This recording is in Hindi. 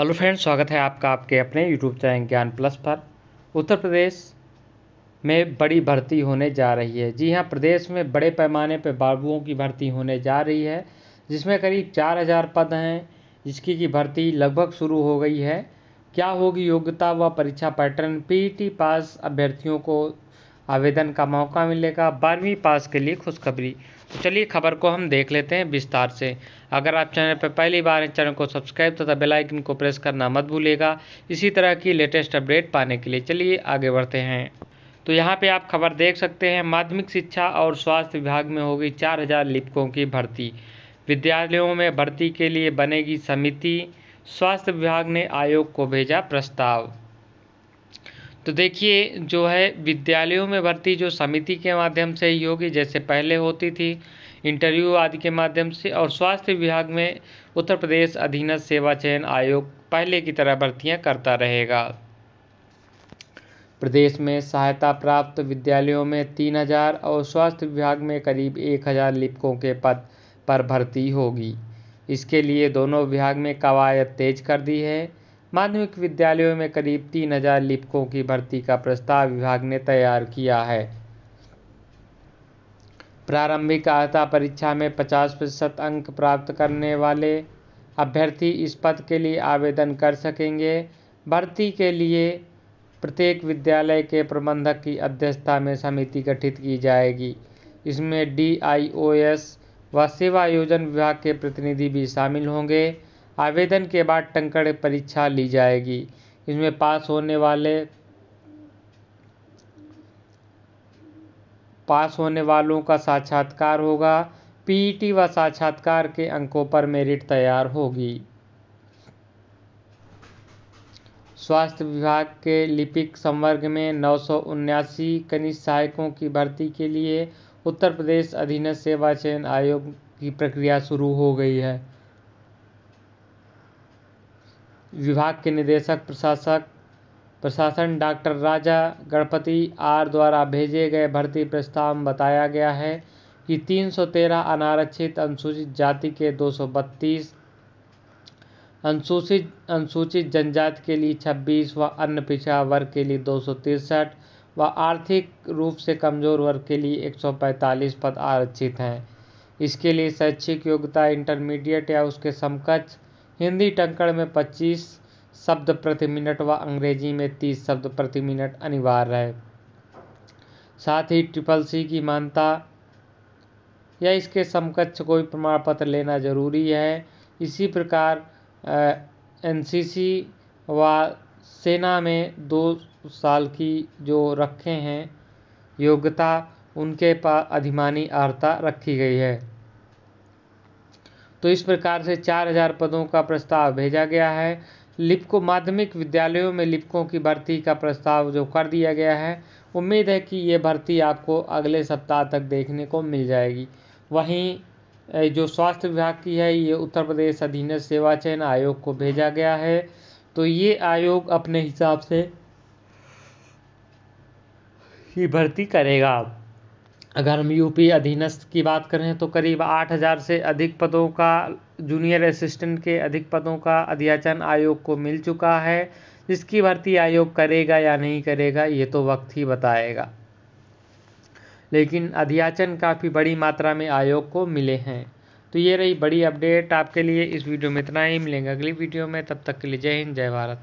हेलो फ्रेंड्स, स्वागत है आपका आपके अपने यूट्यूब चैनल ज्ञान प्लस पर। उत्तर प्रदेश में बड़ी भर्ती होने जा रही है। जी हाँ प्रदेश में बड़े पैमाने पर बाबुओं की भर्ती होने जा रही है, जिसमें करीब चार हज़ार पद हैं, जिसकी की भर्ती लगभग शुरू हो गई है। क्या होगी योग्यता व परीक्षा पैटर्न? पीईटी पास अभ्यर्थियों को आवेदन का मौका मिलेगा बारहवीं पास के लिए खुशखबरी। तो चलिए खबर को हम देख लेते हैं विस्तार से। अगर आप चैनल पर पहली बार हैं, चैनल को सब्सक्राइब तथा बेल आइकन को प्रेस करना मत भूलिएगा। इसी तरह की लेटेस्ट अपडेट पाने के लिए चलिए आगे बढ़ते हैं। तो यहाँ पे आप खबर देख सकते हैं, माध्यमिक शिक्षा और स्वास्थ्य विभाग में होगी चार हज़ार लिपिकों की भर्ती। विद्यालयों में भर्ती के लिए बनेगी समिति। स्वास्थ्य विभाग ने आयोग को भेजा प्रस्ताव। तो देखिए, जो है, विद्यालयों में भर्ती जो समिति के माध्यम से ही होगी, जैसे पहले होती थी, इंटरव्यू आदि के माध्यम से, और स्वास्थ्य विभाग में उत्तर प्रदेश अधीनस्थ सेवा चयन आयोग पहले की तरह भर्तियाँ करता रहेगा। प्रदेश में सहायता प्राप्त विद्यालयों में तीन हज़ार और स्वास्थ्य विभाग में करीब एक हज़ार लिपिकों के पद पर भर्ती होगी। इसके लिए दोनों विभाग में कवायद तेज कर दी है। माध्यमिक विद्यालयों में करीब तीन हज़ार लिपिकों की भर्ती का प्रस्ताव विभाग ने तैयार किया है। प्रारंभिक अर्हता परीक्षा में 50 प्रतिशत अंक प्राप्त करने वाले अभ्यर्थी इस पद के लिए आवेदन कर सकेंगे। भर्ती के लिए प्रत्येक विद्यालय के प्रबंधक की अध्यक्षता में समिति गठित की जाएगी। इसमें डी आई ओ एस व सेवा आयोजन विभाग के प्रतिनिधि भी शामिल होंगे। आवेदन के बाद टंकड़ परीक्षा ली जाएगी। इसमें पास होने वाले, पास होने वालों का साक्षात्कार होगा। पीईटी व साक्षात्कार के अंकों पर मेरिट तैयार होगी। स्वास्थ्य विभाग के लिपिक संवर्ग में नौ सौ कनिष्ठ सहायकों की भर्ती के लिए उत्तर प्रदेश अधीनस्थ सेवा चयन आयोग की प्रक्रिया शुरू हो गई है। विभाग के निदेशक, प्रशासक, प्रशासन डॉक्टर राजा गणपति आर द्वारा भेजे गए भर्ती प्रस्ताव में बताया गया है कि 313 अनारक्षित अनुसूचित जाति के 232 अनुसूचित अनुसूचित जनजाति के लिए 26 व अन्य पिछड़ा वर्ग के लिए दो व आर्थिक रूप से कमज़ोर वर्ग के लिए 145 पद आरक्षित हैं। इसके लिए शैक्षिक योग्यता इंटरमीडिएट या उसके समकक्ष हिंदी टंकण में 25 शब्द प्रति मिनट व अंग्रेज़ी में 30 शब्द प्रति मिनट अनिवार्य है। साथ ही ट्रिपल सी की मान्यता या इसके समकक्ष कोई प्रमाण पत्र लेना ज़रूरी है। इसी प्रकार एनसीसी व सेना में दो साल की जो रखे हैं योग्यता, उनके पास अधिमानी अर्हता रखी गई है। तो इस प्रकार से चार हज़ार पदों का प्रस्ताव भेजा गया है। लिपको माध्यमिक विद्यालयों में लिपकों की भर्ती का प्रस्ताव जो कर दिया गया है, उम्मीद है कि ये भर्ती आपको अगले सप्ताह तक देखने को मिल जाएगी। वहीं जो स्वास्थ्य विभाग की है, ये उत्तर प्रदेश अधीनस्थ सेवा चयन आयोग को भेजा गया है। तो ये आयोग अपने हिसाब से ही भर्ती करेगा। अगर हम यूपी अधीनस्थ की बात करें तो करीब आठ हज़ार से अधिक पदों का जूनियर असिस्टेंट के अधिक पदों का अध्याचन आयोग को मिल चुका है। जिसकी भर्ती आयोग करेगा या नहीं करेगा, ये तो वक्त ही बताएगा। लेकिन अध्याचन काफ़ी बड़ी मात्रा में आयोग को मिले हैं। तो ये रही बड़ी अपडेट आपके लिए इस वीडियो में इतना ही। मिलेंगे अगली वीडियो में। तब तक के लिए जय हिंद, जय भारत।